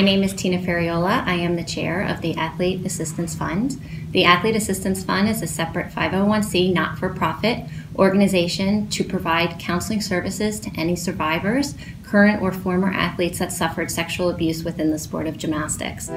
My name is Tina Ferriola. I am the chair of the Athlete Assistance Fund. The Athlete Assistance Fund is a separate 501c not for profit organization to provide counseling services to any survivors, current or former athletes that suffered sexual abuse within the sport of gymnastics.